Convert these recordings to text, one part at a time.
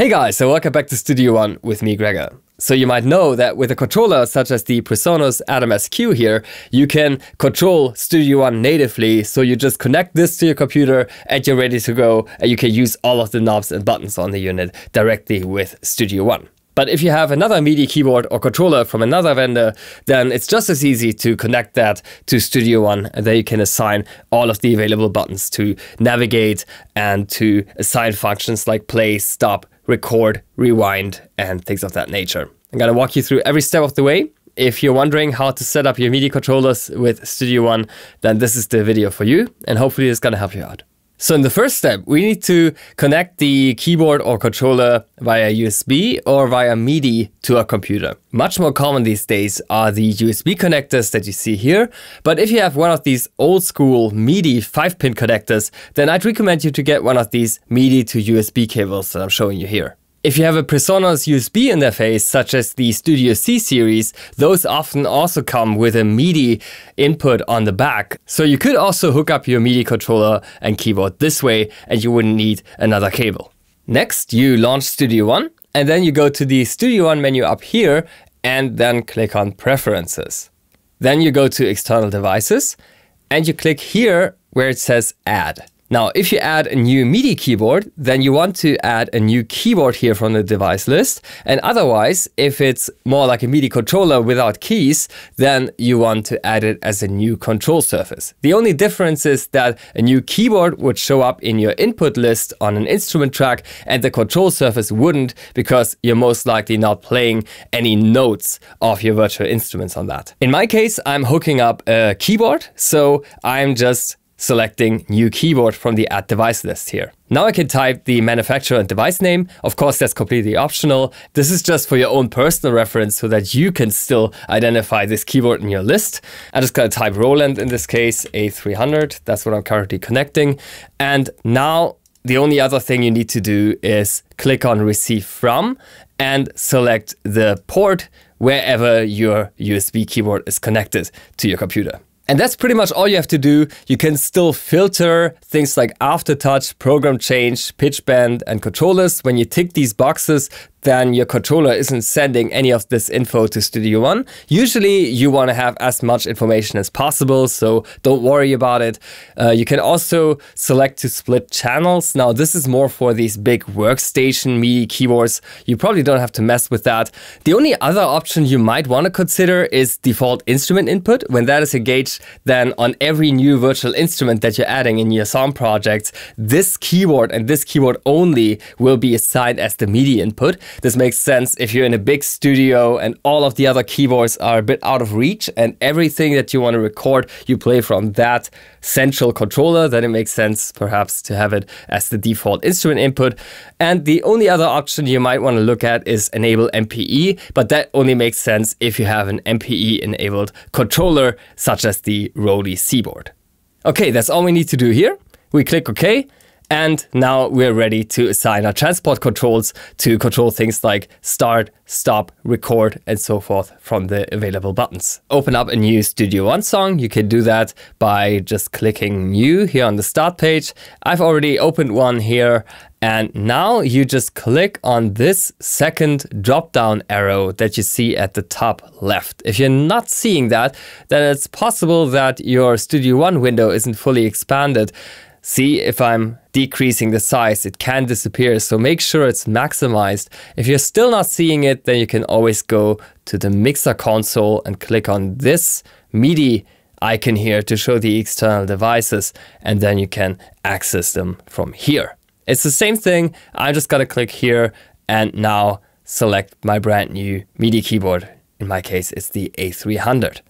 Hey guys, so welcome back to Studio One with me, Gregor. So you might know that with a controller such as the PreSonus Atom SQ here, you can control Studio One natively. So you just connect this to your computer and you're ready to go and you can use all of the knobs and buttons on the unit directly with Studio One. But if you have another MIDI keyboard or controller from another vendor, then it's just as easy to connect that to Studio One and there you can assign all of the available buttons to navigate and to assign functions like play, stop, record, rewind, and things of that nature. I'm gonna walk you through every step of the way. If you're wondering how to set up your MIDI controllers with Studio One, then this is the video for you, and hopefully it's gonna help you out. So in the first step, we need to connect the keyboard or controller via USB or via MIDI to a computer. Much more common these days are the USB connectors that you see here. But if you have one of these old school MIDI 5-pin connectors, then I'd recommend you to get one of these MIDI to USB cables that I'm showing you here. If you have a PreSonus USB interface, such as the Studio C series, those often also come with a MIDI input on the back. So you could also hook up your MIDI controller and keyboard this way, and you wouldn't need another cable. Next, you launch Studio One, and then you go to the Studio One menu up here, and then click on Preferences. Then you go to External Devices, and you click here where it says Add. Now, if you add a new MIDI keyboard, then you want to add a new keyboard here from the device list. And otherwise, if it's more like a MIDI controller without keys, then you want to add it as a new control surface. The only difference is that a new keyboard would show up in your input list on an instrument track and the control surface wouldn't because you're most likely not playing any notes of your virtual instruments on that. In my case, I'm hooking up a keyboard, so I'm just selecting new keyboard from the add device list here. Now I can type the manufacturer and device name. Of course, that's completely optional. This is just for your own personal reference so that you can still identify this keyboard in your list. I'm just gonna type Roland in this case, A300. That's what I'm currently connecting. And now the only other thing you need to do is click on receive from and select the port wherever your USB keyboard is connected to your computer. And that's pretty much all you have to do. You can still filter things like aftertouch, program change, pitch bend, and controllers. When you tick these boxes, then your controller isn't sending any of this info to Studio One. Usually you want to have as much information as possible, so don't worry about it. Uh, you can also select to split channels. Now this is more for these big workstation MIDI keyboards. You probably don't have to mess with that. The only other option you might want to consider is default instrument input. When that is engaged, then on every new virtual instrument that you're adding in your song projects, this keyboard and this keyboard only will be assigned as the MIDI input. This makes sense if you're in a big studio and all of the other keyboards are a bit out of reach and everything that you want to record, you play from that central controller, then it makes sense perhaps to have it as the default instrument input. And the only other option you might want to look at is enable MPE, but that only makes sense if you have an MPE enabled controller such as the Roli Seaboard. Okay, that's all we need to do here. We click OK and now we're ready to assign our transport controls to control things like start, stop, record, and so forth from the available buttons. Open up a new Studio One song. You can do that by just clicking new here on the start page. I've already opened one here. And now you just click on this second drop down arrow that you see at the top left. If you're not seeing that, then it's possible that your Studio One window isn't fully expanded see if I'm decreasing the size, it can disappear. So make sure it's maximized. If you're still not seeing it, then you can always go to the mixer console and click on this MIDI icon here to show the external devices, and then you can access them from here. It's the same thing. I'm just gotta click here and now select my brand new MIDI keyboard. In my case, it's the A300.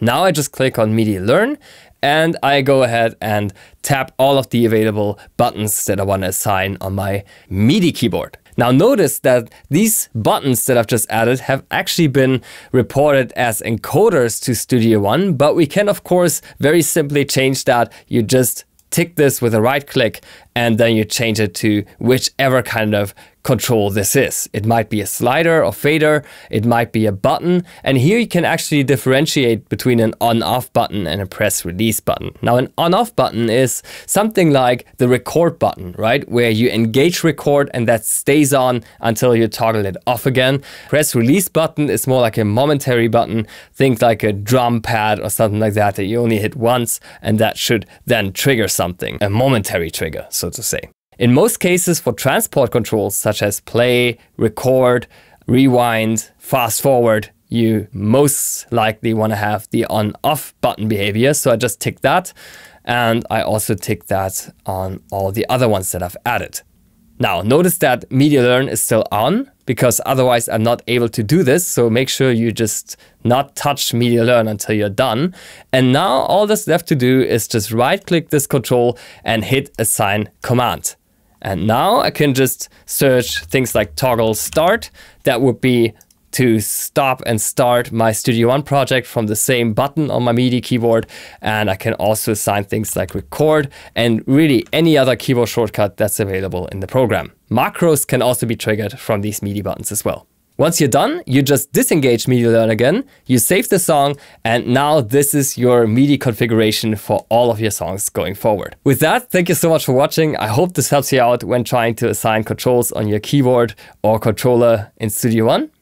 Now I just click on MIDI Learn and I go ahead and tap all of the available buttons that I want to assign on my MIDI keyboard. Now notice that these buttons that I've just added have actually been reported as encoders to Studio One, but we can of course very simply change that. You just tick this with a right click and then you change it to whichever kind of control this is. It might be a slider or fader, it might be a button, and here you can actually differentiate between an on-off button and a press release button. Now an on-off button is something like the record button, right? Where you engage record and that stays on until you toggle it off again. Press release button is more like a momentary button, think like a drum pad or something like that that you only hit once and that should then trigger something, a momentary trigger, so to say. In most cases for transport controls such as play, record, rewind, fast forward, you most likely want to have the on off button behavior. So I just tick that and I also tick that on all the other ones that I've added. Now notice that MIDI Learn is still on because otherwise I'm not able to do this. So make sure you just not touch MIDI Learn until you're done. And now all that's left to do is just right click this control and hit assign command. And now I can just search things like toggle start. That would be to stop and start my Studio One project from the same button on my MIDI keyboard. And I can also assign things like record and really any other keyboard shortcut that's available in the program. Macros can also be triggered from these MIDI buttons as well. Once you're done, you just disengage MIDI Learn again, you save the song, and now this is your MIDI configuration for all of your songs going forward. With that, thank you so much for watching. I hope this helps you out when trying to assign controls on your keyboard or controller in Studio One,